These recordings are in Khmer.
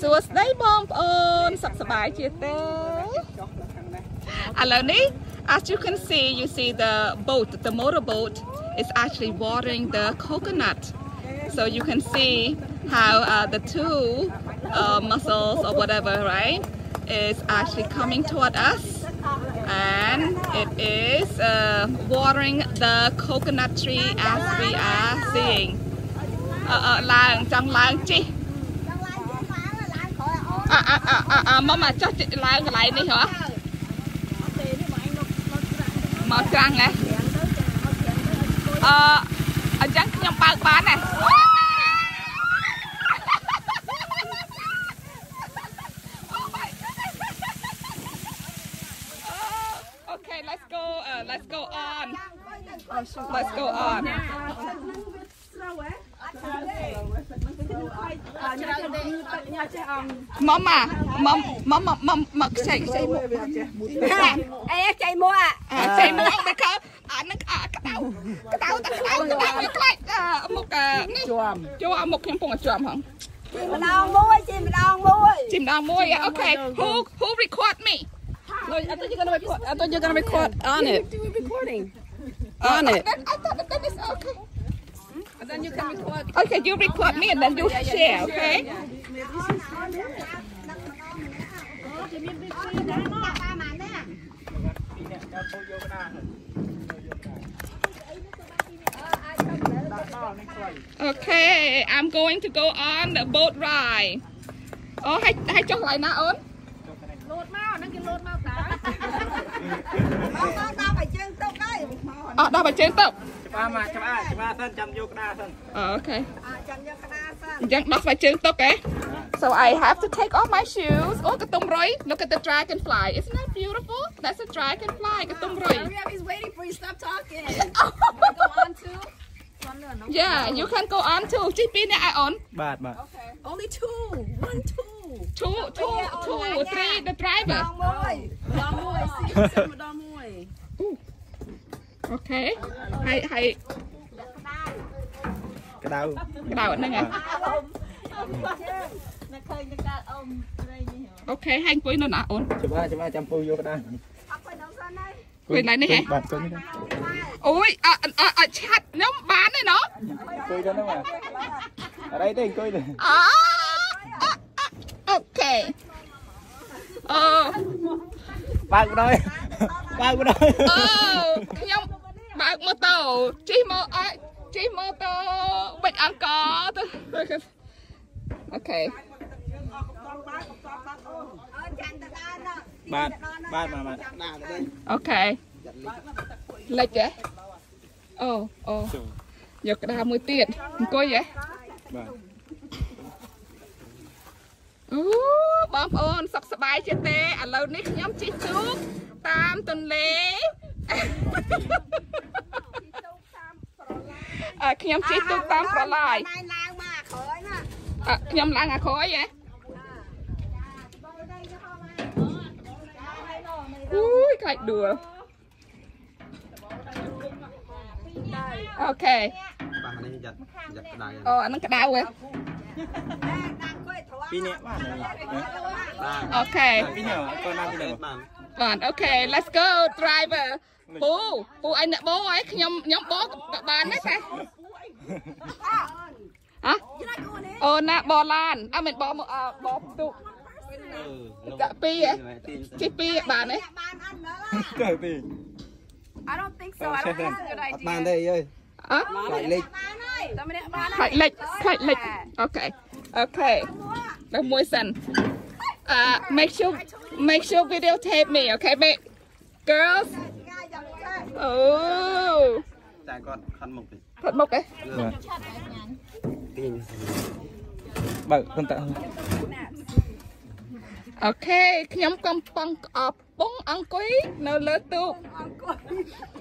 សួស្តីបងប្អូនសុខសប្បាយជាទេឥឡូវនេះ as you can see you see the boat the motor boat is actually watering the coconut so you can see how uh, the two uh, mussels or whatever right is actually coming toward us and it is uh, watering the coconut tree as we are seeing អឺអឺឡើងចង់ឡើងជិះ អាមកមកចុះឡើងកន្លែងនេះហ៎មកច្រាំងហ៎អឺអញ្ចឹងខ្ញុំបើកបានណាអូខេ let's go uh, let's go on let's go on ម៉មម៉មម៉មម៉មមកខ្ចីខ្ចីមកអេចៃមួកអាខ្ចីមកមកកើអានឹងអាក្តៅក្តៅតែក្តៅក្តៅវាខ្លាច់មកនេះជាប់ជាប់មកខ្ញុំពងឲ្យជាប់ហងម្ដងមួយជីម្ដងមួយជីម្ដងមួយអូខេ who who record me No, I thought you're gonna record. I thought you're gonna record on it. recording On it. I thought that is okay And then you can record. Okay, you record me and then you share, okay? អូខេ I'm going to go on the boat ride អូឲ្យឲ្យចុះកន្លែងណាអូនមកមកដល់ឲ្យជើងទុកហើយអត់ដល់បើជើងទៅច្បាស់មកច្បាស់ច្បាស់សិនចាំយកក្តារសិនអូខេអាចាំយកក្តារសិនអញ្ចឹងដោះស្បែកជើងទុកឯង So I have to take off my shoes អូកន្ទុំរុយ Look at the dragonfly Isn't that beautiful That's a dragonfly កន្ទុំរុយ Hurry up, he's waiting for you. Stop talking. Oh. Go on to. Yeah you can go on too ជិះពីរនាក់ឯអូនបាទបាទ Only two. One, two. two two two three the driver មួយ Madam Moy. See, see Madam Moy. អូខេហើយហើយក្តៅក្តៅហ្នឹងហ៎អូខេហើយអង្គុយនៅណាអូនច្បាស់ច្បាស់ចាំពូយកក្តារអត់ទៅដល់សិនហើយអង្គុយណៃនេះហ៎បាទគុំនេះអូយអត់អត់អត់ឆាត់ខ្ញុំបានទេណោះអង្គុយទៅហ្នឹងបាទអត់អីទេអង្គុយទៅអូអូខេអូបើកម្ដងបើកម្ដងអូខ្ញុំ បើកម៉ូតូជិះម៉ូអត់ជិះម៉ូតូបិចអង្គទៅអូខេអើចាំទៅដល់ណាបាទបាទបាទបាទណាទៅអូខេលិចហ៎អូអូយកក្តារមួយទៀតអង្គុយហ៎បាទអូបងប្អូនសុខសប្បាយជាទេឥឡូវនេះខ្ញុំជិះទូកតាមទន្លេ អើខ្ញុំជិះទូកតាមប្រឡាយណៃឡើងមកក្រោយណាអើខ្ញុំឡើងអាក្រោយហ៎អូយខ្លាច់ដួលអូខេបាទនេះយ៉ាត់យ៉ាត់ក្តៅអូអាហ្នឹងក្តៅហ៎ដាក់គួយត្រង់ពីរនាក់បាទបាទអូខេពីរនាក់កូនណាពីរនាក់បាទ បាទអូខេ let's go driver ពូពូឯងអ្នកបោហើយខ្ញុំខ្ញុំបោក៏បានដែរតែហ៎អូណាបោឡានអើមិនបោមកអើបោផ្ទុកអឺចាក់ពីរហ៎ទីជិះពីរបានទេបានអត់មើលទៅទី I don't think so. I don't think it's a good អត់ idea. បានទេអើយអើខ្លាចលេខបានហើយ Somebody បានខ្លាច់លិចខ្លាច់លិចអូខេអូខេដល់មួយសិន អឺ make sure make sure video tape me okay make girls ងាយដល់ទៅអូតែគាត់ខន់មកពីផុតមុខឯងទីបើកប៉ុន្តែអូខេខ្ញុំកំពុងអពងអង្គុយនៅលើទូកខ្ញុំ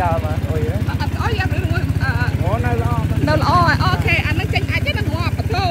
ចោលបាទអុយអត់អុយអត់រួយអូនៅល្អនៅល្អអូខេអានឹងចេញអាចទេនឹងងាប់បទោ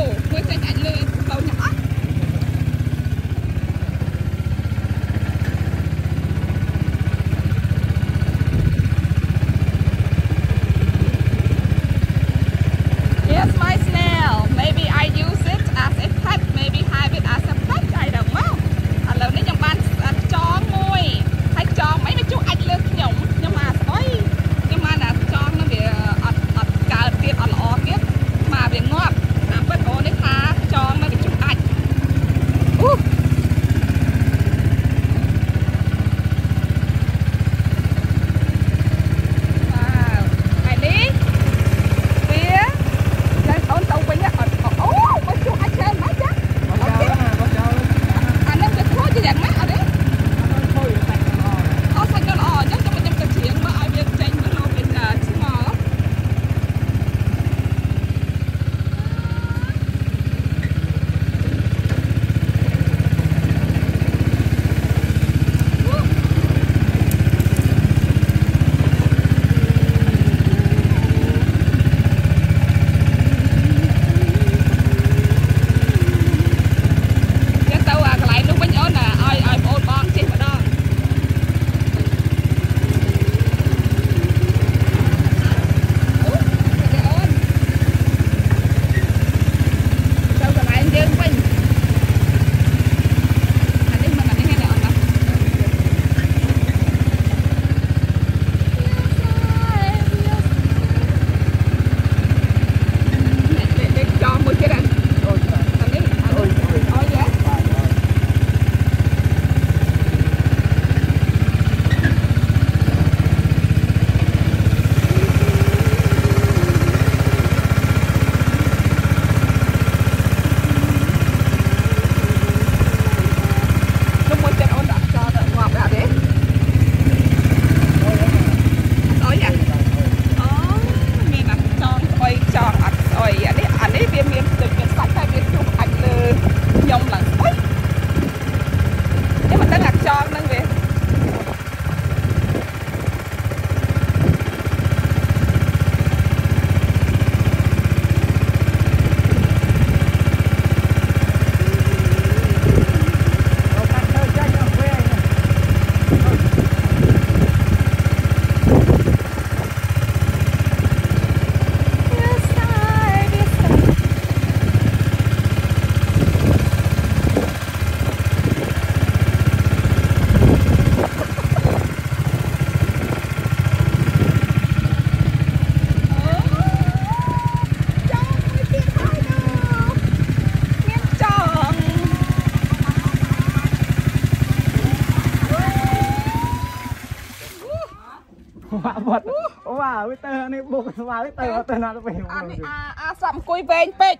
នេះបុកស្វាយទៅទៅណាទៅវិញអាអាស្លាប់អង្គុយវែងពេក